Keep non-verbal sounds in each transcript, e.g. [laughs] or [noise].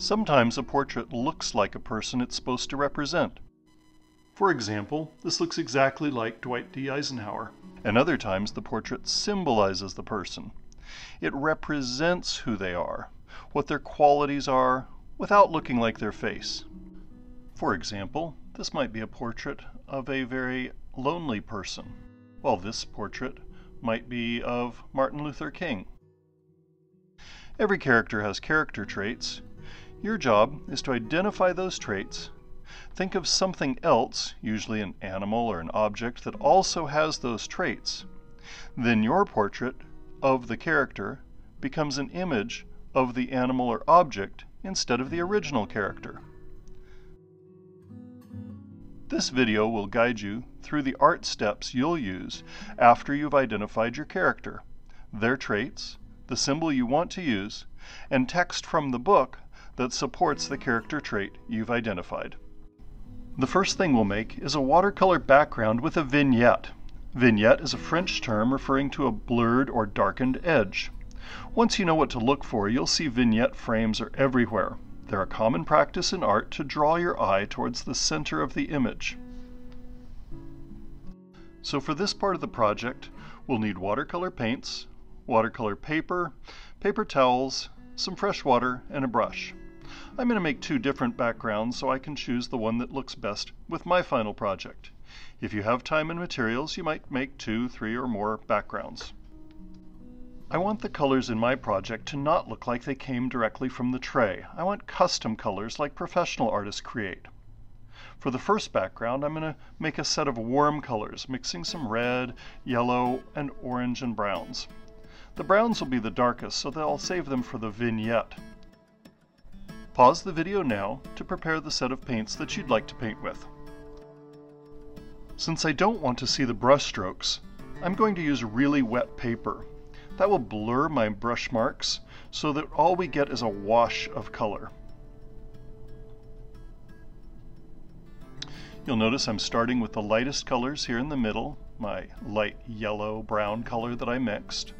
Sometimes a portrait looks like a person it's supposed to represent. For example, this looks exactly like Dwight D. Eisenhower. And other times the portrait symbolizes the person. It represents who they are, what their qualities are, without looking like their face. For example, this might be a portrait of a very lonely person, while this portrait might be of Martin Luther King. Every character has character traits. Your job is to identify those traits, think of something else, usually an animal or an object, that also has those traits. Then your portrait of the character becomes an image of the animal or object instead of the original character. This video will guide you through the art steps you'll use after you've identified your character, their traits, the symbol you want to use, and text from the book that supports the character trait you've identified. The first thing we'll make is a watercolor background with a vignette. Vignette is a French term referring to a blurred or darkened edge. Once you know what to look for, you'll see vignette frames are everywhere. They're a common practice in art to draw your eye towards the center of the image. So for this part of the project, we'll need watercolor paints, watercolor paper, paper towels, some fresh water, and a brush. I'm going to make two different backgrounds so I can choose the one that looks best with my final project. If you have time and materials, you might make two, three, or more backgrounds. I want the colors in my project to not look like they came directly from the tray. I want custom colors like professional artists create. For the first background, I'm going to make a set of warm colors, mixing some red, yellow, and orange and browns. The browns will be the darkest, so I'll save them for the vignette. Pause the video now to prepare the set of paints that you'd like to paint with. Since I don't want to see the brush strokes, I'm going to use really wet paper. That will blur my brush marks so that all we get is a wash of color. You'll notice I'm starting with the lightest colors here in the middle, my light yellow brown color that I mixed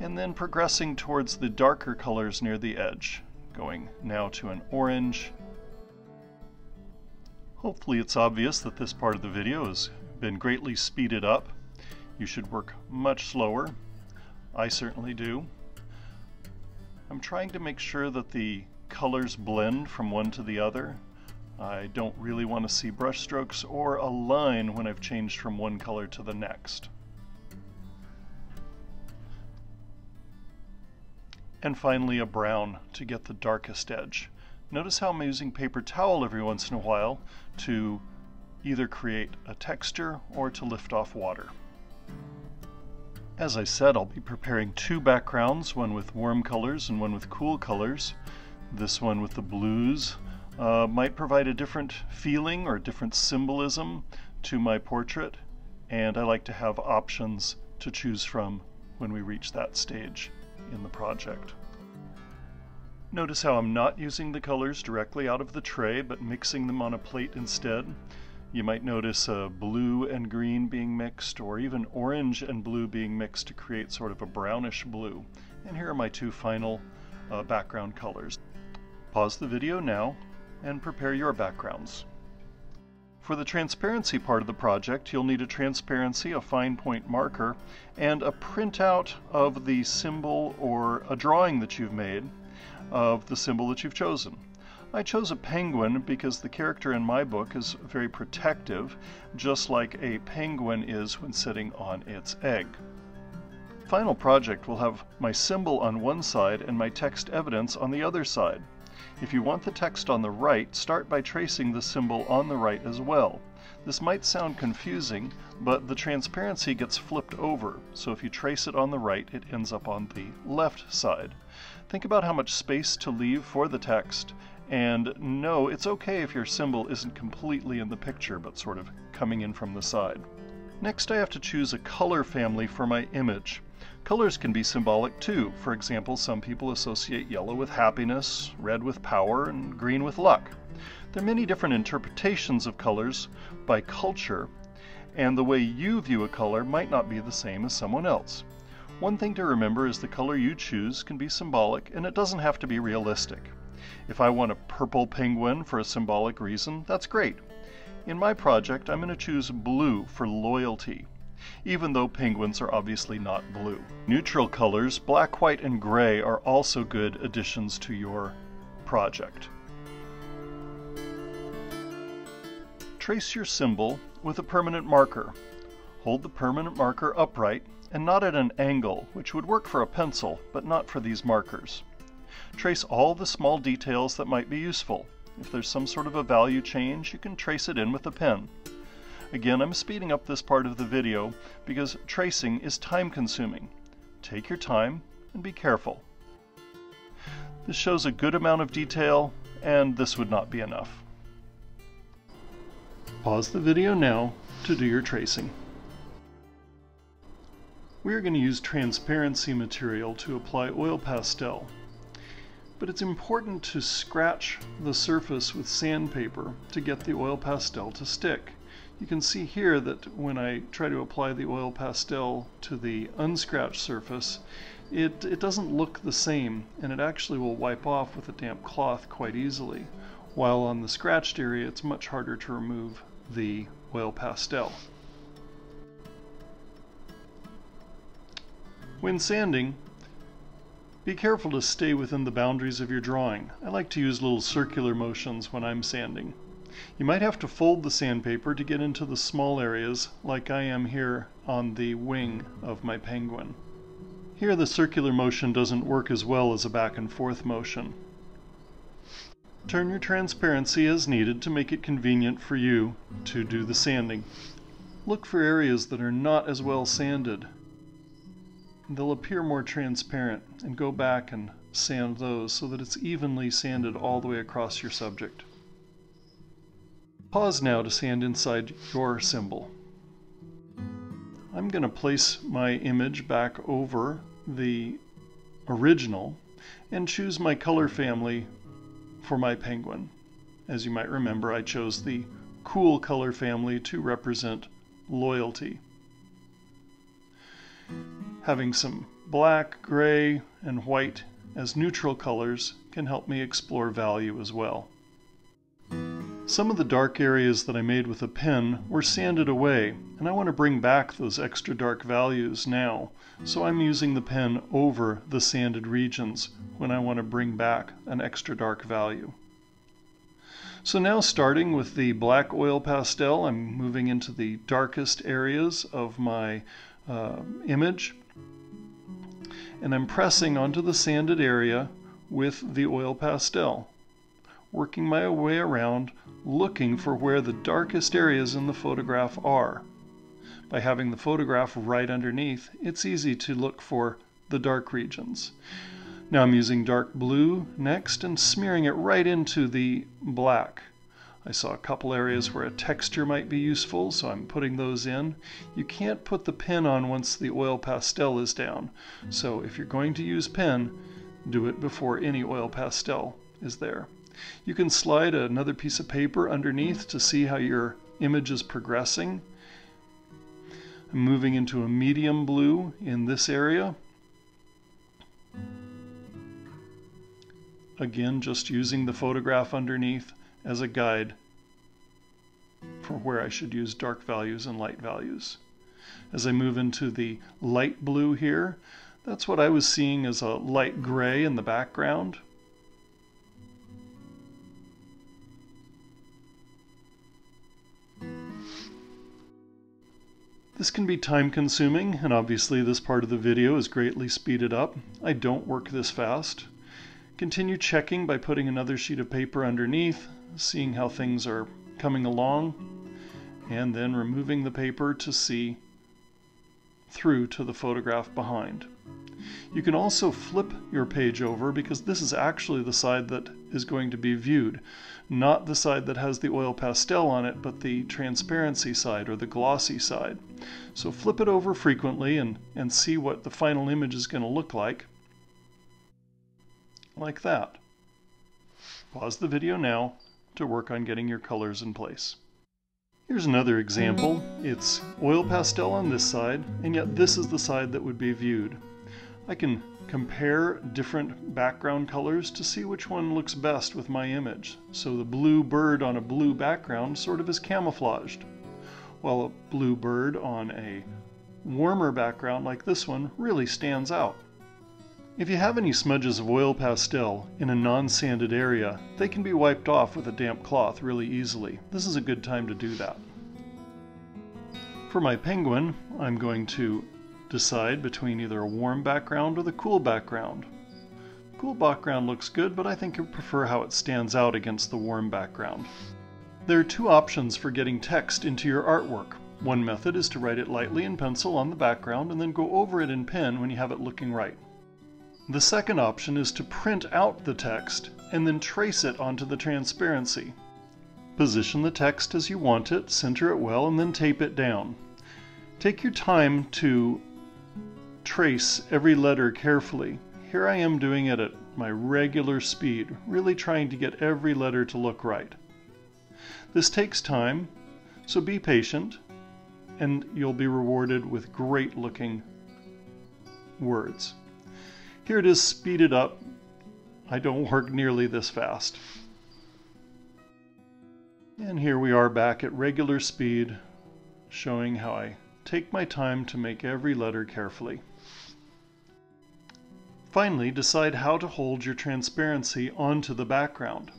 and then progressing towards the darker colors near the edge, going now to an orange. Hopefully it's obvious that this part of the video has been greatly speeded up. You should work much slower. I certainly do. I'm trying to make sure that the colors blend from one to the other. I don't really want to see brush strokes or a line when I've changed from one color to the next. And finally a brown to get the darkest edge. Notice how I'm using paper towel every once in a while to either create a texture or to lift off water. As I said, I'll be preparing two backgrounds, one with warm colors and one with cool colors. This one with the blues uh, might provide a different feeling or different symbolism to my portrait, and I like to have options to choose from when we reach that stage in the project. Notice how I'm not using the colors directly out of the tray, but mixing them on a plate instead. You might notice uh, blue and green being mixed, or even orange and blue being mixed to create sort of a brownish blue. And here are my two final uh, background colors. Pause the video now and prepare your backgrounds. For the transparency part of the project, you'll need a transparency, a fine point marker, and a printout of the symbol or a drawing that you've made of the symbol that you've chosen. I chose a penguin because the character in my book is very protective, just like a penguin is when sitting on its egg. Final project will have my symbol on one side and my text evidence on the other side. If you want the text on the right, start by tracing the symbol on the right as well. This might sound confusing, but the transparency gets flipped over, so if you trace it on the right, it ends up on the left side. Think about how much space to leave for the text, and no, it's okay if your symbol isn't completely in the picture, but sort of coming in from the side. Next I have to choose a color family for my image. Colors can be symbolic too. For example, some people associate yellow with happiness, red with power, and green with luck. There are many different interpretations of colors by culture, and the way you view a color might not be the same as someone else. One thing to remember is the color you choose can be symbolic and it doesn't have to be realistic. If I want a purple penguin for a symbolic reason, that's great. In my project, I'm going to choose blue for loyalty, even though penguins are obviously not blue. Neutral colors, black, white, and gray are also good additions to your project. Trace your symbol with a permanent marker. Hold the permanent marker upright and not at an angle, which would work for a pencil, but not for these markers. Trace all the small details that might be useful. If there's some sort of a value change, you can trace it in with a pen. Again, I'm speeding up this part of the video because tracing is time consuming. Take your time and be careful. This shows a good amount of detail and this would not be enough. Pause the video now to do your tracing. We are going to use transparency material to apply oil pastel but it's important to scratch the surface with sandpaper to get the oil pastel to stick. You can see here that when I try to apply the oil pastel to the unscratched surface, it, it doesn't look the same and it actually will wipe off with a damp cloth quite easily, while on the scratched area it's much harder to remove the oil pastel. When sanding, be careful to stay within the boundaries of your drawing. I like to use little circular motions when I'm sanding. You might have to fold the sandpaper to get into the small areas like I am here on the wing of my penguin. Here the circular motion doesn't work as well as a back and forth motion. Turn your transparency as needed to make it convenient for you to do the sanding. Look for areas that are not as well sanded they'll appear more transparent and go back and sand those so that it's evenly sanded all the way across your subject. Pause now to sand inside your symbol. I'm going to place my image back over the original and choose my color family for my penguin. As you might remember, I chose the cool color family to represent loyalty. Having some black, gray, and white as neutral colors can help me explore value as well. Some of the dark areas that I made with a pen were sanded away, and I want to bring back those extra dark values now, so I'm using the pen over the sanded regions when I want to bring back an extra dark value. So now starting with the black oil pastel, I'm moving into the darkest areas of my uh, image. And I'm pressing onto the sanded area with the oil pastel, working my way around looking for where the darkest areas in the photograph are. By having the photograph right underneath, it's easy to look for the dark regions. Now I'm using dark blue next and smearing it right into the black. I saw a couple areas where a texture might be useful, so I'm putting those in. You can't put the pen on once the oil pastel is down. So if you're going to use pen, do it before any oil pastel is there. You can slide another piece of paper underneath to see how your image is progressing. I'm moving into a medium blue in this area. Again, just using the photograph underneath as a guide for where I should use dark values and light values. As I move into the light blue here, that's what I was seeing as a light gray in the background. This can be time consuming, and obviously this part of the video is greatly speeded up. I don't work this fast. Continue checking by putting another sheet of paper underneath, seeing how things are coming along, and then removing the paper to see through to the photograph behind. You can also flip your page over because this is actually the side that is going to be viewed, not the side that has the oil pastel on it, but the transparency side or the glossy side. So flip it over frequently and, and see what the final image is going to look like, like that. Pause the video now to work on getting your colors in place. Here's another example. It's oil pastel on this side, and yet this is the side that would be viewed. I can compare different background colors to see which one looks best with my image. So the blue bird on a blue background sort of is camouflaged, while a blue bird on a warmer background like this one really stands out. If you have any smudges of oil pastel in a non-sanded area, they can be wiped off with a damp cloth really easily. This is a good time to do that. For my penguin, I'm going to decide between either a warm background or the cool background. Cool background looks good, but I think I prefer how it stands out against the warm background. There are two options for getting text into your artwork. One method is to write it lightly in pencil on the background and then go over it in pen when you have it looking right. The second option is to print out the text and then trace it onto the transparency. Position the text as you want it, center it well, and then tape it down. Take your time to trace every letter carefully. Here I am doing it at my regular speed, really trying to get every letter to look right. This takes time, so be patient, and you'll be rewarded with great looking words. Here it is speeded up. I don't [laughs] work nearly this fast. And here we are back at regular speed, showing how I take my time to make every letter carefully. Finally, decide how to hold your transparency onto the background.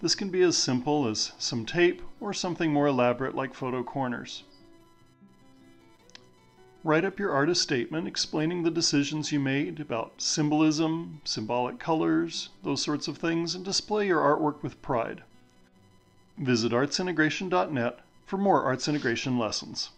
This can be as simple as some tape or something more elaborate like photo corners. Write up your artist statement explaining the decisions you made about symbolism, symbolic colors, those sorts of things, and display your artwork with pride. Visit artsintegration.net for more arts integration lessons.